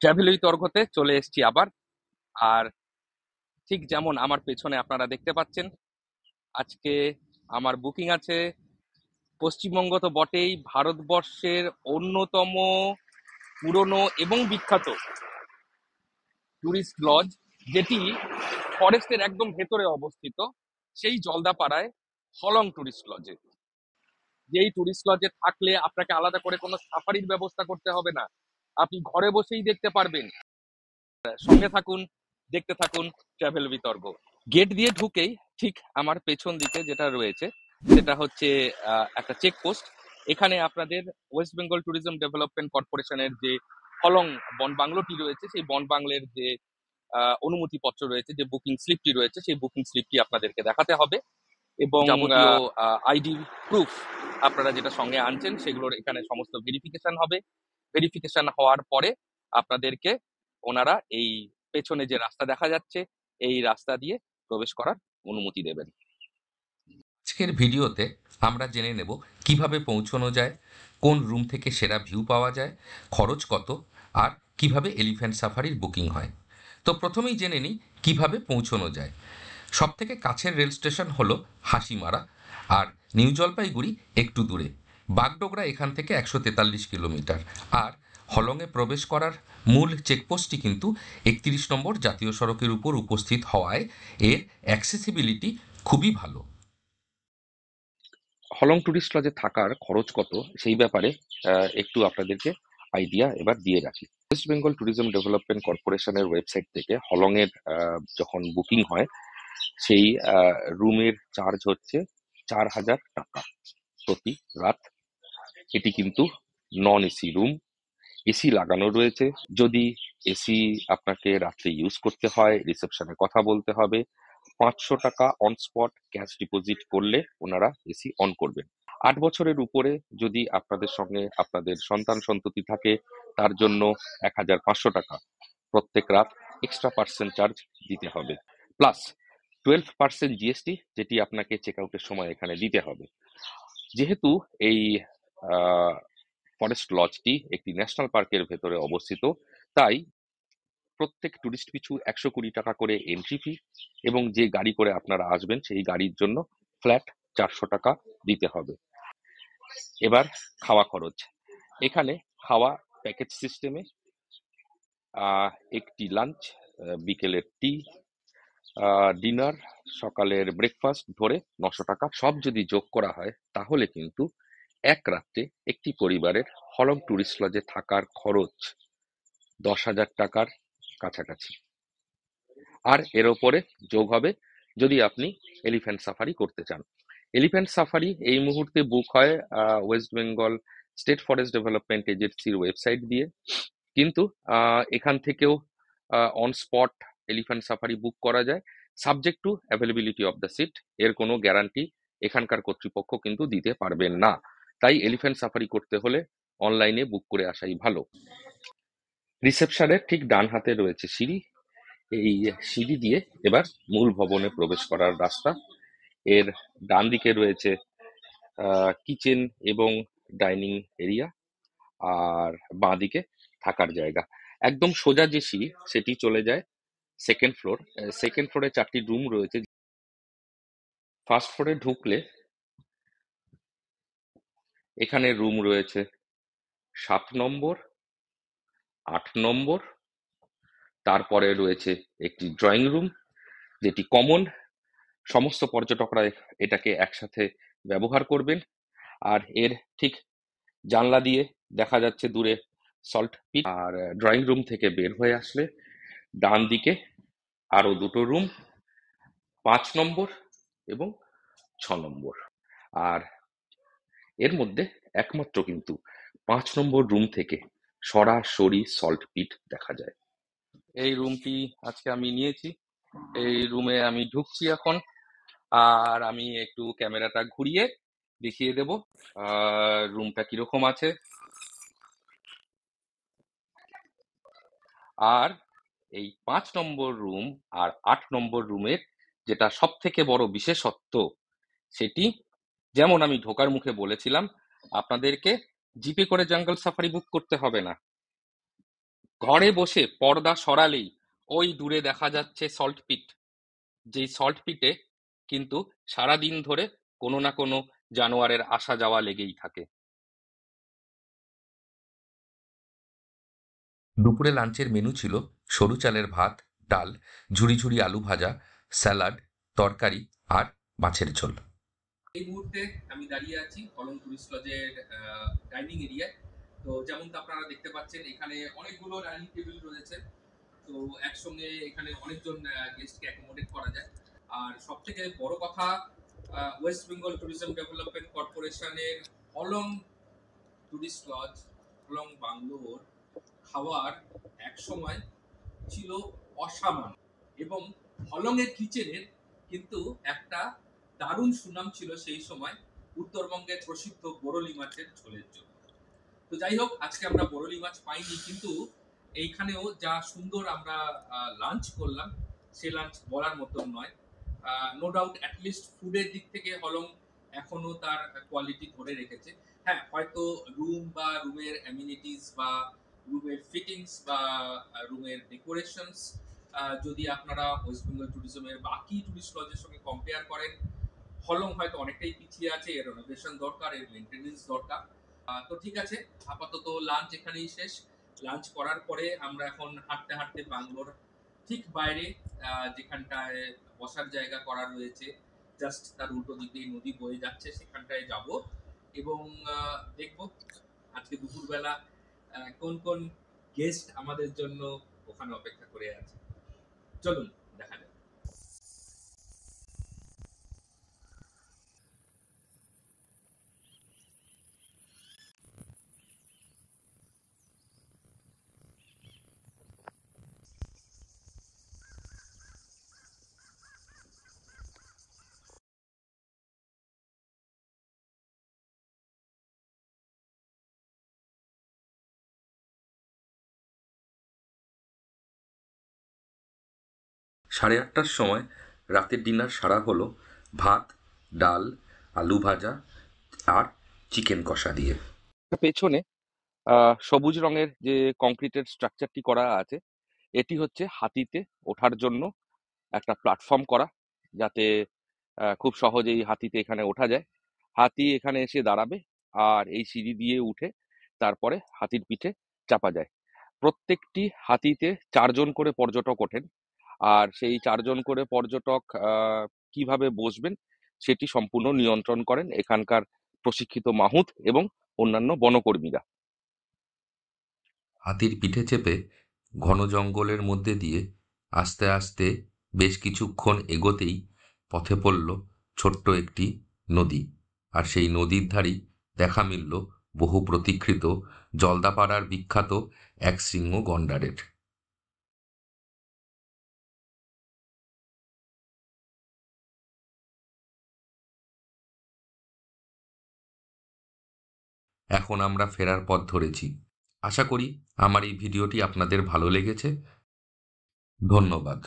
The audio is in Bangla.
ট্রাভেল উইথ অর্ঘতে চলে এসেছি আবার। আর ঠিক যেমন আমার পেছনে আপনারা দেখতে পাচ্ছেন, আজকে আমার বুকিং আছে। পশ্চিমবঙ্গ তো বটেই, ভারতবর্ষের অন্যতম পুরনো এবং বিখ্যাত টুরিস্ট লজ, যেটি ফরেস্টের একদম ভেতরে অবস্থিত, সেই জলদাপাড়ায় হলং টুরিস্ট লজে। যেই টুরিস্ট লজে থাকলে আপনাকে আলাদা করে কোনো সাফারির ব্যবস্থা করতে হবে না। আপনি ঘরে বসেই দেখতে পারবেন। সঙ্গে থাকুন দেখতে থাকুন ট্রাভেল বিতর্ক। গেট দিয়ে ঢুকেই ঠিক আমার পেছন দিকে যেটা রয়েছে সেটা হচ্ছে একটা চেকপোস্ট এখানে আপনাদের ওয়েস্ট বেঙ্গল ট্যুরিজম ডেভেলপমেন্ট কর্পোরেশনের যে হলং বন বাংলোটি রয়েছে সেই বন বাংলের যে আহ, অনুমতিপত্র রয়েছে যে বুকিং স্লিপটি রয়েছে সেই বুকিং স্লিপটি আপনাদেরকে দেখাতে হবে। এবং আইডি প্রুফ আপনারা যেটা সঙ্গে আনছেন সেগুলোর এখানে সমস্ত ভেরিফিকেশন হবে। ভেরিফিকেশন হওয়ার পরে আপনাদেরকে ওনারা এই পেছনে যে রাস্তা দেখা যাচ্ছে, এই রাস্তা দিয়ে প্রবেশ করার অনুমতি দেবেন। আজকের ভিডিওতে আমরা জেনে নেব কীভাবে পৌঁছানো যায়, কোন রুম থেকে সেরা ভিউ পাওয়া যায়, খরচ কত, আর কীভাবে এলিফ্যান্ট সাফারির বুকিং হয়। তো প্রথমেই জেনে নিই কীভাবে পৌঁছানো যায়। সব থেকে কাছের রেল স্টেশন হলো হাসিমারা, আর নিউ জলপাইগুড়ি একটু দূরে। বাগডোগরা এখান থেকে একশো তেতাল্লিশ কিলোমিটার। আর হলংয়ে প্রবেশ করার মূল চেকপোস্টটি কিন্তু একত্রিশ নম্বর জাতীয় সড়কের উপর উপস্থিত হওয়ায় এর অ্যাক্সেসিবিলিটি খুবই ভালো। হলং টুরিস্ট লজে থাকার খরচ কত? সেই ব্যাপারে একটু আপনাদেরকে আইডিয়া এবার দিয়ে রাখি। ওয়েস্ট বেঙ্গল ট্যুরিজম ডেভেলপমেন্ট কর্পোরেশনের ওয়েবসাইট থেকে হলংয়ের যখন বুকিং হয়, সেই রুমের চার্জ হচ্ছে চার হাজার টাকা প্রতি রাত। এটি কিন্তু নন এসি রুম এসি লাগানো রয়েছে। যদি এসি আপনাকে রাত্রে ইউজ করতে হয় রিসেপশনে কথা বলতে হবে, পাঁচশো টাকা অন স্পট ক্যাশ ডিপোজিট করলে ওনারা এসি অন করবেন। আট বছরের উপরে যদি আপনাদের সঙ্গে আপনাদের সন্তান সন্ততি থাকে, তার জন্য এক হাজার পাঁচশো টাকা প্রত্যেক রাত এক্সট্রা পার্সেন্ট চার্জ দিতে হবে। প্লাস টুয়েলভ পার্সেন্ট জিএসটি যেটি আপনাকে চেক আউটের সময় এখানে দিতে হবে। যেহেতু এই ফরেস্ট লজটি একটি ন্যাশনাল পার্কের ভেতরে অবস্থিত। তাই প্রত্যেক টুরিস্ট পিছু একশো কুড়ি টাকা করে এন্ট্রি ফি এবং যে গাড়ি করে আপনারা আসবেন সেই গাড়ির জন্য ফ্ল্যাট চারশো টাকা দিতে হবে। এবার খাওয়া খরচ। এখানে খাওয়া প্যাকেজ সিস্টেমে একটি লাঞ্চ বিকেলের টি ডিনার সকালের ব্রেকফাস্ট ধরে নশো টাকা। সব যদি যোগ করা হয় তাহলে কিন্তু এক রাত্রে একটি পরিবারের হলং টুরিস্ট লজে থাকার খরচ দশ হাজার টাকার কাছাকাছি। আর এর ওপরে যোগ হবে যদি আপনি এলিফ্যান্ট সাফারি করতে চান। এলিফ্যান্ট সাফারি এই মুহূর্তে বুক হয় West Bengal state forest development এজেন্সির ওয়েবসাইট দিয়ে। কিন্তু এখান থেকেও on spot elephant safari book করা যায়। Subject to availability of the seat এর কোনো গ্যারান্টি এখানকার কর্তৃপক্ষ কিন্তু দিতে পারবেন না। তাই এলিফ্যান্ট সাফারি করতে হলে অনলাইনে বুক করে আসাই ভালো। রিসেপশনের ঠিক ডান হাতে রয়েছে সিঁড়ি। এই সিঁড়ি দিয়ে এবার মূল ভবনে প্রবেশ করার রাস্তা। এর ডান দিকে রয়েছে কিচেন এবং ডাইনিং এরিয়া আর বাঁ দিকে থাকার জায়গা। একদম সোজা যে সিঁড়ি, সেটি চলে যায় সেকেন্ড ফ্লোর সেকেন্ড ফ্লোরে চারটি রুম রয়েছে। ফার্স্ট ফ্লোরে ঢুকলে এখানে রুম রয়েছে। সাত নম্বর, আট নম্বর, তারপরে রয়েছে একটি ড্রয়িং রুম যেটি কমন সমস্ত পর্যটকরা এটাকে একসাথে ব্যবহার করবেন। আর এর ঠিক জানলা দিয়ে দেখা যাচ্ছে দূরে সল্ট পিট আর ড্রয়িং রুম থেকে বের হয়ে আসলে ডান দিকে আরও দুটো রুম পাঁচ নম্বর এবং ছ নম্বর। আর এর মধ্যে একমাত্র কিন্তু পাঁচ নম্বর রুম থেকে সরাসরি সল্ট পিট দেখা যায়। এই রুমটি আজকে আমি নিয়েছি। এই রুমে আমি ঢুকছি এখন। আর আমি একটু ক্যামেরাটা ঘুরিয়ে দেখিয়ে দেব। রুমটা কীরকম আছে। আর এই পাঁচ নম্বর রুম আর আট নম্বর রুমের যেটা সব থেকে বড় বিশেষত্ব, সেটি যেমন আমি ঢোকার মুখে বলেছিলাম, আপনাদেরকে জিপে করে জঙ্গল সাফারি বুক করতে হবে না। ঘরে বসে পর্দা সরালেই ওই দূরে দেখা যাচ্ছে সল্ট পিট যেই সল্ট পিটে কিন্তু সারাদিন ধরে কোনো না কোনো জানোয়ারের আসা যাওয়া লেগেই থাকে। দুপুরে লাঞ্চের মেনু ছিল সরু চালের ভাত, ডাল, ঝুড়ি ঝুড়ি আলু ভাজা, স্যালাড, তরকারি আর মাছের ঝোল। এই মুহূর্তে আমি দাঁড়িয়ে আছি কলম টুরিস্ট লজের ডাইনিং এরিয়ায়। তো যেমনটা আপনারা দেখতে পাচ্ছেন, এখানে অনেকগুলো ডাইনিং টেবিল রয়েছে। তো একসঙ্গে এখানে অনেকজন গেস্টকে অ্যাকোমোডেট করা যায়। আর সব থেকে বড় কথা ওয়েস্ট বেঙ্গল ট্যুরিজম ডেভেলপমেন্ট কর্পোরেশনের হলং টুরিস্ট লজ হলং বাংলোর খাওয়ার একসময় ছিল অসামান্য। এবং হলংয়ের কিচেনের কিন্তু একটা দারুণ সুনাম ছিল সেই সময় উত্তরবঙ্গের প্রসিদ্ধ বরলি মাছের ঝোলের জন্য। তো যাই হোক, আজকে আমরা বরলি মাছ পাইনি, কিন্তু এইখানেও যা সুন্দর আমরা লাঞ্চ করলাম, সে লাঞ্চ বলার মতন নয়। নো ডাউট অ্যাটলিস্ট ফুডের দিক থেকে হলং এখনও তার কোয়ালিটি ধরে রেখেছে। হ্যাঁ হয়তো রুম বা রুমের অ্যামিনিটিস বা রুমের ফিটিংস বা রুমের ডেকোরেশনস যদি আপনারা ওয়েস্ট বেঙ্গল ট্যুরিজমের বাকি ট্যুরিস্ট লজের সঙ্গে কম্পেয়ার করেন হলং হয়তো অনেকটাই পিছিয়ে আছে, এর রেনোভেশন দরকার, এর মেনটেনেন্স দরকার। তো ঠিক আছে, আপাতত লাঞ্চ এখানেই শেষ। লাঞ্চ করার পরে আমরা এখন হাঁটতে হাঁটতে বাংলোর ঠিক বাইরে যেখানটায় বসার জায়গা করা রয়েছে। জাস্ট তার উল্টো দিক নদী বয়ে যাচ্ছে, সেখানটায় যাব এবং দেখব আজকে দুপুরবেলা কোন কোন গেস্ট আমাদের জন্য ওখানে অপেক্ষা করে আছে। চলুন দেখা যাক সাড়ে আটটার সময় রাতের ডিনার সারা হলো ভাত, ডাল, আলু ভাজা আর চিকেন কষা দিয়ে। পেছনে সবুজ রঙের যে কংক্রিটের স্ট্রাকচারটি করা আছে, এটি হচ্ছে হাতিতে ওঠার জন্য একটা প্ল্যাটফর্ম করা, যাতে খুব সহজেই হাতিতে এখানে ওঠা যায়। হাতি এখানে এসে দাঁড়াবে আর এই সিঁড়ি দিয়ে উঠে তারপরে হাতির পিঠে চাপা যায়। প্রত্যেকটি হাতিতে চারজন করে পর্যটক ওঠেন। আর সেই চারজন করে পর্যটক কীভাবে বসবেন সেটি সম্পূর্ণ নিয়ন্ত্রণ করেন এখানকার প্রশিক্ষিত মাহুত এবং অন্যান্য বনকর্মীরা। হাতির পিঠে চেপে ঘন জঙ্গলের মধ্যে দিয়ে আস্তে আস্তে বেশ কিছুক্ষণ এগোতেই পথে পড়ল ছোট্ট একটি নদী। আর সেই নদীর ধারেই দেখা মিলল বহু প্রতীক্ষিত জলদাপাড়ার বিখ্যাত এক সিংহ গন্ডারের। এখন আমরা ফেরার পথ ধরেছি। আশা করি আমার এই ভিডিওটি আপনাদের ভালো লেগেছে। ধন্যবাদ।